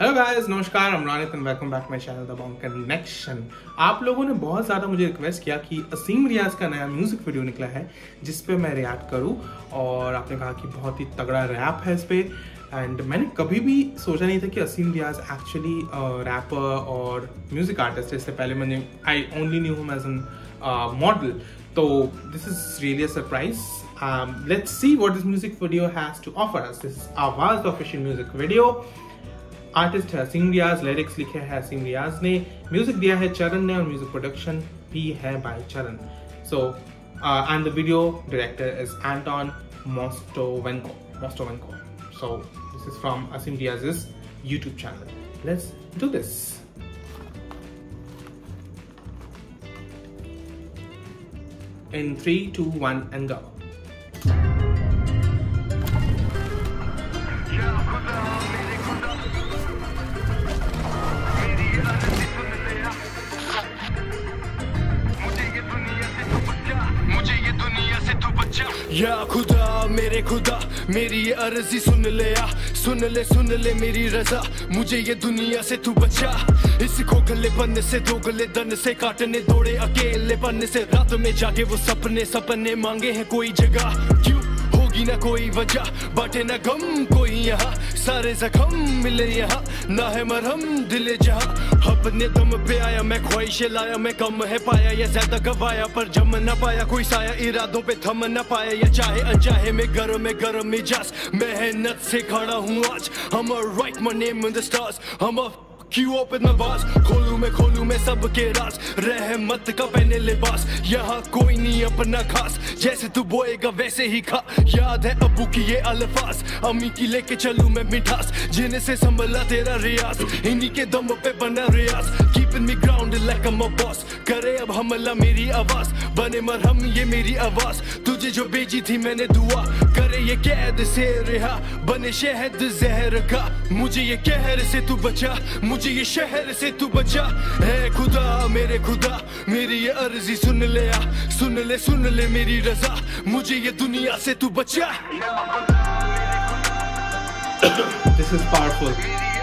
Hello guys नमस्कार welcome back my channel the connection आप लोगों ने बहुत ज़्यादा मुझे रिक्वेस्ट किया कि असीम रियाज का नया म्यूज़िक वीडियो निकला है, जिस पे मैं रिएक्ट करूँ, और आपने कहा कि बहुत ही तगड़ा रैप है इस पे एंड मैंने कभी भी सोचा नहीं था कि असीम रियाज एक्चुअली रैपर और म्यूज़िक आर्टिस्ट है। इससे पहले मैंने I only knew him as an model तो this is really a surprise let's see what this music video has to offer is Awaaz official music video artist है असीम रियाज lyrics लिखे हैं असीम रियाज ने म्यूज़िक दिया है चरण ने और म्यूज़िक प्रोडक्शन भी है by Charan so and the video director is Anton Mostovenko Mostovenko so this is from Aseem Riyaz YouTube channel. Let's do this. In three, two, one, and go. या खुदा, मेरे खुदा, मेरी ये अर्जी सुन ले, आ। सुन ले सुन ले मेरी रजा, मुझे ये दुनिया से तू बचा। इस खोखले बन से, दोगले दन से, काटने दौड़े अकेले पन्ने से। रात में जाके वो सपने सपने मांगे हैं कोई जगह। क्यों? होगी ना कोई वजह, बाटे ना गम कोई यहाँ। सारे जख्म मिले यहाँ, ना है मरहम दिले जहाँ। अपने दम पे आया मैं, ख्वाहिशें लाया मैं, कम है पाया या ज़्यादा गवाया, पर जम ना पाया कोई साया, इरादों पे थम ना पाया या चाहे अनचाहे में गर्म में गर्म मिजाज। मेहनत से खड़ा हूँ आज हम write my name in the stars हम क्यों ओपन बास? खोलू मैं खोलू मैं सबके राज रहमत का पहने लिबास यहाँ कोई नहीं अपना खास। जैसे तू बोएगा वैसे ही खा। याद है अबू की ये अल्फाज। अम्मी की लेके चलू मैं मिठास। जिन्हें से संभला तेरा रियाज। इन्हीं के दम पे बना Riyaz. Keep me ground like a boss करे अब हमला मेरी आवाज़। बने मरहम ये मेरी आवाज़। तुझे जो भेजी थी मैंने दुआ। करे ये कैद से रिहा बने शहद जहर का। मुझे ये कहर से तू बचा। मुझे ये शहर से तू बचा। है खुदा, मेरे खुदा, मेरी ये अर्जी सुन ले आ। सुन ले सुन ले मेरी रजा। मुझे ये दुनिया से तू बचा। This is powerful.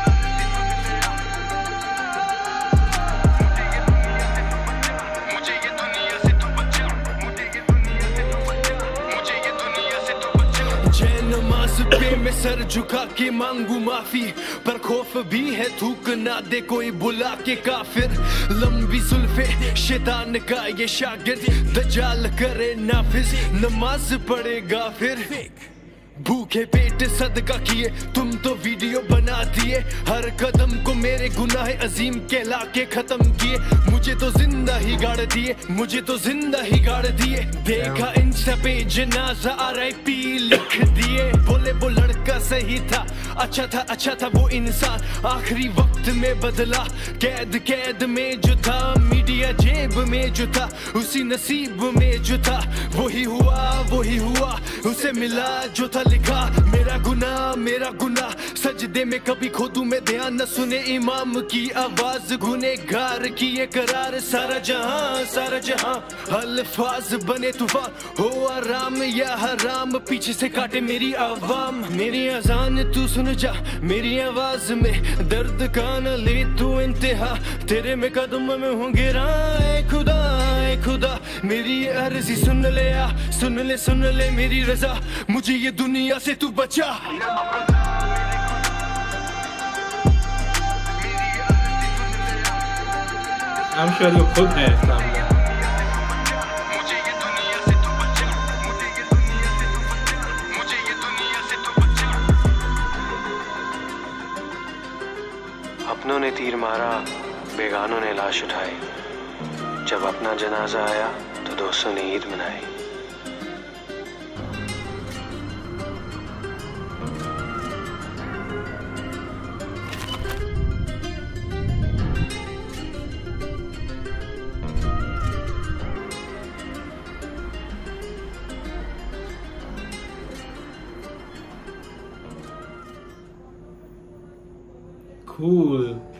सर झुका के मांगू माफ़ी, पर खौफ भी है थूक ना दे कोई बुला के काफिर। लंबी सुल्फे शैतान का ये शागिर दजाल करे नाफिज नमाज़ पढ़ेगा फिर भूखे पेट सदका किए तुम तो वीडियो बना दिए। हर कदम को मेरे गुनाह अजीम कहला के खत्म किए। मुझे तो ज़िंदा ही गाड़ दिए मुझे तो ज़िंदा ही गाड़ दिए। देखा इन पे जनाजा आर पी लिख दिए। बोले वो लड़का सही था अच्छा था अच्छा था वो इंसान। आखिरी वक्त में बदला कैद कैद में जो था मीडिया जेब में जो था, उसी नसीब में जो था। वही हुआ वही हुआ, उसे मिला जो था लिखा। मेरा गुना मेरा गुना, सजदे में कभी खोदू में ध्यान न सुने। इमाम की आवाज़ गुनेगार की ये करार। सारा जहाँ सारा जहाँ अल्फाज बने तूफ़ान। हो आराम, या हराम, पीछे से काटे मेरी आवाम। मेरी अजान तू सुन जा, मेरी आवाज़ में दर्द का न ले तू इंतहा। तेरे में कदम में होंगे ए खुदा ए खुदा। मेरी अर्जी सुन ले आ सुन ले सुन ले मेरी रजा। मुझे ये दुनिया से तू बचा। I'm sure you खुद है सामने. मुझे ये दुनिया से तू बचा। मुझे ये दुनिया से तू बचा। मुझे ये दुनिया से तू बचा। अपनों ने तीर मारा बेगानों ने लाश उठाई। जब अपना जनाजा आया तो दोस्तों ने ईद मनाई Cool.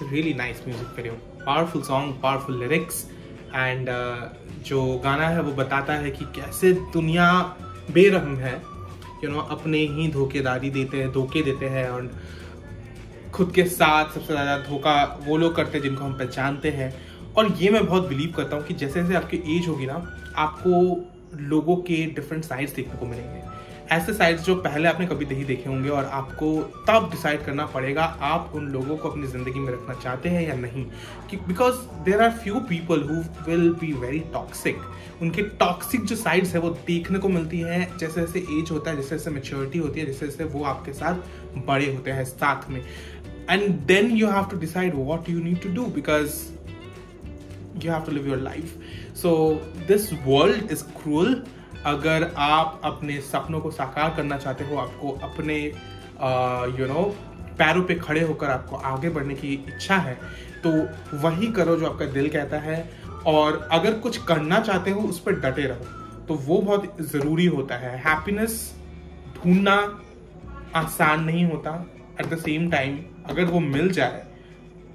Really nice music video. Powerful song, powerful lyrics, and uh, जो गाना है वो बताता है कि कैसे दुनिया बेरहम है। यू नो अपने ही धोखेदारी देते हैं धोखे देते हैं और खुद के साथ सबसे ज़्यादा धोखा वो लोग करते हैं जिनको हम पहचानते हैं। और ये मैं बहुत बिलीव करता हूँ कि जैसे जैसे आपकी एज होगी ना आपको लोगों के डिफरेंट साइड्स देखने को मिलेंगे। ऐसे साइड्स जो पहले आपने कभी नहीं देखे होंगे और आपको तब डिसाइड करना पड़ेगा, आप उन लोगों को अपनी ज़िंदगी में रखना चाहते हैं या नहीं। Because there are few people who will be very toxic उनके टॉक्सिक जो साइड्स है, वो देखने को मिलती है। जैसे जैसे एज होता है, जैसे जैसे मेच्योरिटी होती है, जैसे जैसे वो आपके साथ बड़े होते हैं साथ में। And then you have to decide what you need to do because you have to live your life so, this world is cruel अगर आप अपने सपनों को साकार करना चाहते हो, आपको अपने यू नो पैरों पे खड़े होकर आपको आगे बढ़ने की इच्छा है तो वही करो जो आपका दिल कहता है। और अगर कुछ करना चाहते हो, उस पर डटे रहो। तो वो बहुत ज़रूरी होता है। हैप्पीनेस ढूंढना आसान नहीं होता। एट द सेम टाइम अगर वो मिल जाए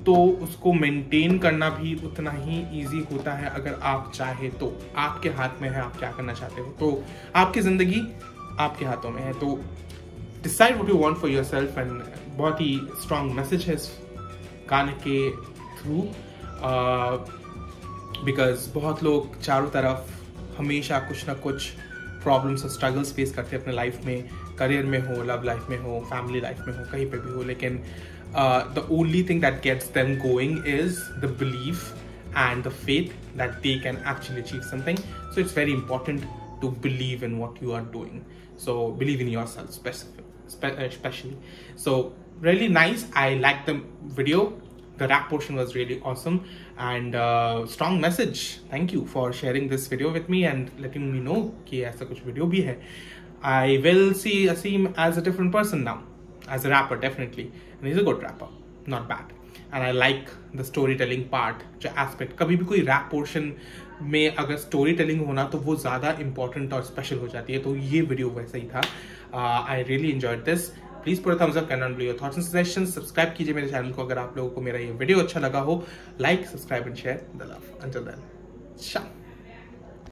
तो उसको मेंटेन करना भी उतना ही इजी होता है अगर आप चाहे तो। आपके हाथ में है आप क्या करना चाहते हो? तो आपकी ज़िंदगी आपके हाथों में है। तो decide what you want for yourself and बहुत ही स्ट्रांग मैसेज है इस गाने के थ्रू बिकॉज़ uh, बहुत लोग चारों तरफ़ हमेशा कुछ ना कुछ प्रॉब्लम्स और स्ट्रगल्स फेस करते हैं अपने लाइफ में करियर में हो लव लाइफ में हो फैमिली लाइफ में हो कहीं पे भी हो लेकिन uh, the only thing that gets them going is the belief and the faith that they can actually achieve something. So it's very important to believe in what you are doing. So believe in yourself, specific, especially. So really nice. I like the video. The rap portion was really awesome and uh, strong message. Thank you for sharing this video with me and letting me know कि ऐसा कुछ video भी है. I will see Asim as a different person now. as a rapper definitely and he's a good rapper not bad and I like the storytelling part जो aspect कभी भी कोई rap portion में अगर स्टोरी टेलिंग होना तो वो ज़्यादा इंपॉर्टेंट और स्पेशल हो जाती है तो ये वीडियो वैसा ही था I really enjoy this please पूरा थम्स अप करना your thoughts and suggestion subscribe कीजिए मेरे चैनल को अगर आप लोगों को मेरा ये वीडियो अच्छा लगा हो like subscribe and share the love until then